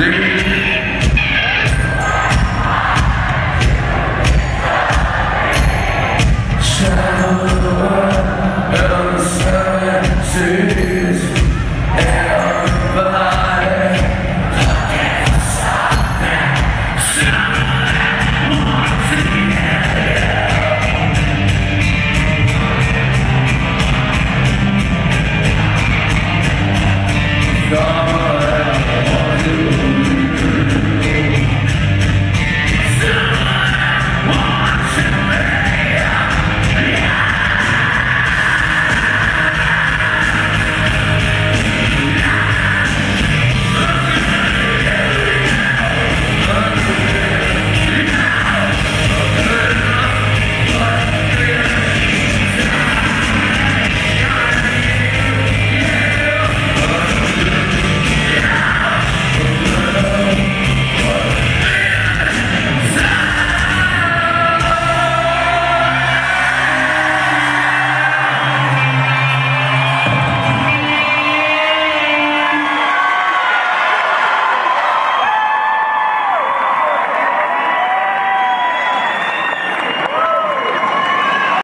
There